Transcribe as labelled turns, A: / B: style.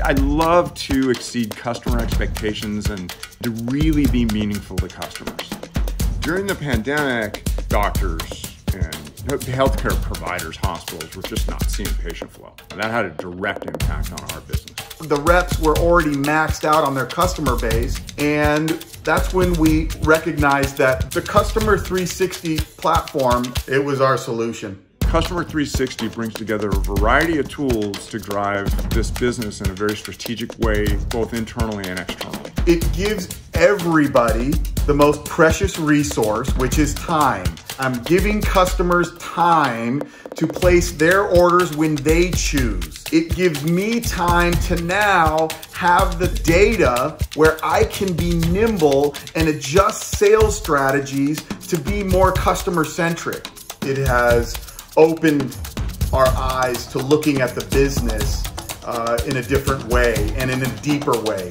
A: I love to exceed customer expectations and to really be meaningful to customers. During the pandemic, doctors and healthcare providers, hospitals were just not seeing patient flow. And that had a direct impact on our business.
B: The reps were already maxed out on their customer base, and that's when we recognized that the Customer 360 platform, it was our solution.
A: Customer 360 brings together a variety of tools to drive this business in a very strategic way, both internally and externally.
B: It gives everybody the most precious resource, which is time. I'm giving customers time to place their orders when they choose. It gives me time to now have the data where I can be nimble and adjust sales strategies to be more customer centric. It has opened our eyes to looking at the business uh, in a different way and in a deeper way.